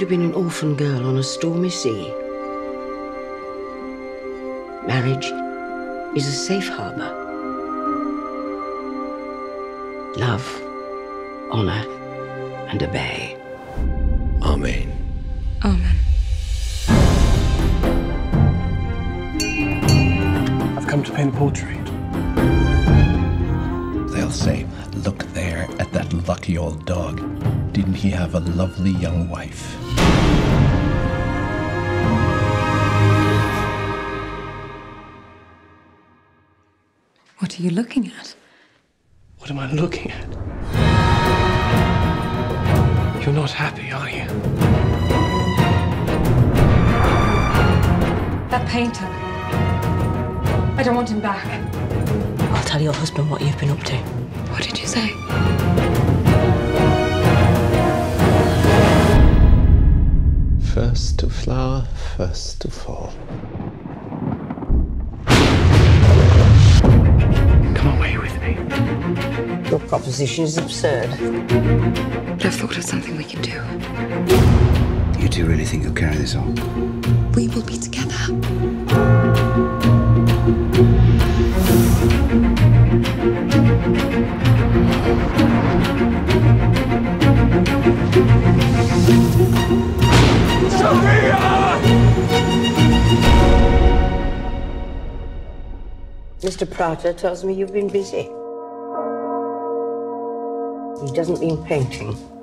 have been an orphan girl on a stormy sea. Marriage is a safe harbor. Love, honor, and obey. Amen. Amen. I've come to paint a portrait. They'll say, look there at that lucky old dog. Didn't he have a lovely young wife? What are you looking at? What am I looking at? You're not happy, are you? That painter. I don't want him back. I'll tell your husband what you've been up to. What did you say? Flower, first to fall. Come away with me. Your proposition is absurd. But I've thought of something we can do. You two really think you'll carry this on? We will be together. Mr. Prater tells me you've been busy. He doesn't mean painting.